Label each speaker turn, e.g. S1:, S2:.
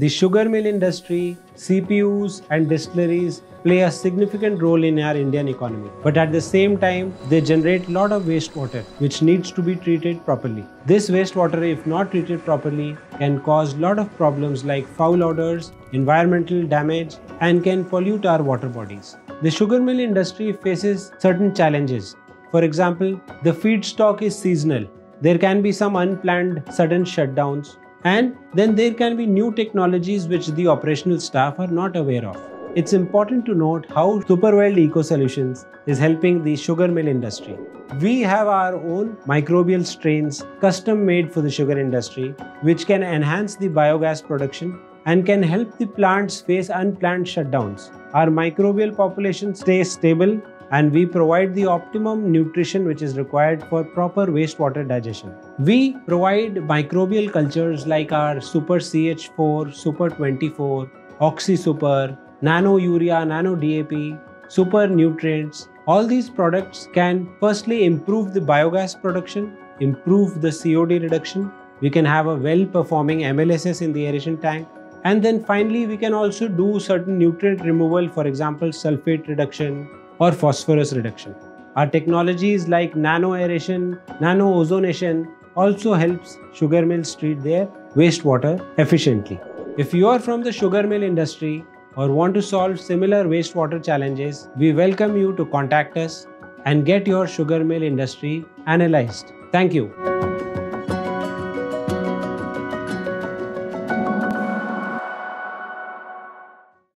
S1: The sugar mill industry, CPUs, and distilleries play a significant role in our Indian economy. But at the same time, they generate a lot of wastewater which needs to be treated properly. This wastewater, if not treated properly, can cause a lot of problems like foul odors, environmental damage, and can pollute our water bodies. The sugar mill industry faces certain challenges. For example, the feedstock is seasonal. There can be some unplanned sudden shutdowns, and then there can be new technologies which the operational staff are not aware of. It's important to note how Superweld Eco Solutions is helping the sugar mill industry. We have our own microbial strains custom made for the sugar industry, which can enhance the biogas production and can help the plants face unplanned shutdowns. Our microbial population stays stable and we provide the optimum nutrition which is required for proper wastewater digestion. We provide microbial cultures like our Super CH4, Super 24, Oxy Super, Nano Urea, Nano DAP, Super Nutrients. All these products can firstly improve the biogas production, improve the COD reduction. We can have a well performing MLSS in the aeration tank. And then finally, we can also do certain nutrient removal, for example, sulfate reduction, or phosphorus reduction. Our technologies like nano aeration, nano ozonation also helps sugar mills treat their wastewater efficiently. If you are from the sugar mill industry or want to solve similar wastewater challenges, we welcome you to contact us and get your sugar mill industry analyzed. Thank you.